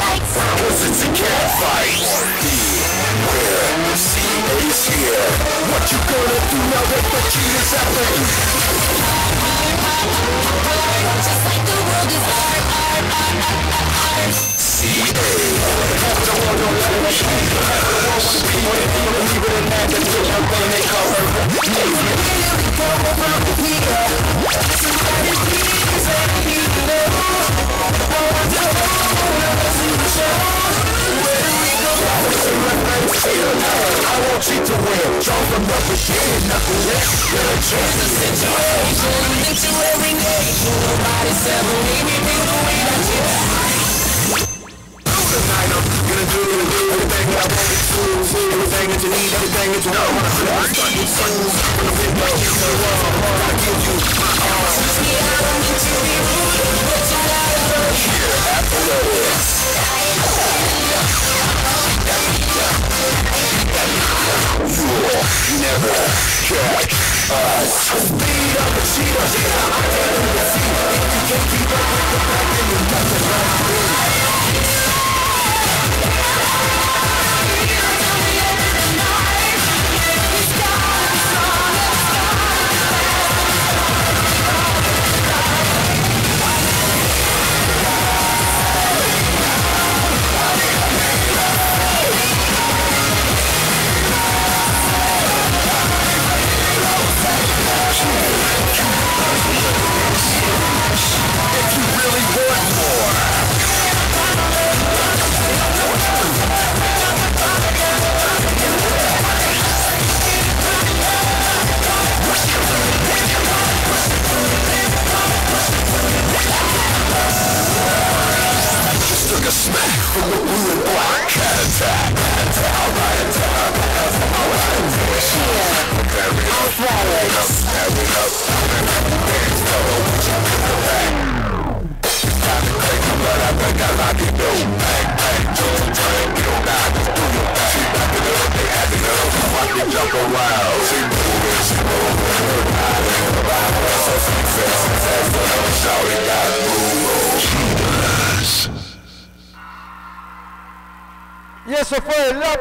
Cause it's a cat fight. Beware, CA's here. What you gonna do now that the cheaters after you? Just like the world is art, art, art, art, art, art. CA. I want you to win. Draw from the beginning, nothing less than a chance. Situation into every nation. Nobody's ever made me feel the way that you Tonight I'm gonna do, gonna everything that I want to do. Everything that you need, everything that you want. I'm gonna soon. From the window to the never catch us. From the blue and black cat attack. Attack. Athletics. Jump around, see moving, see moving, Y eso fue la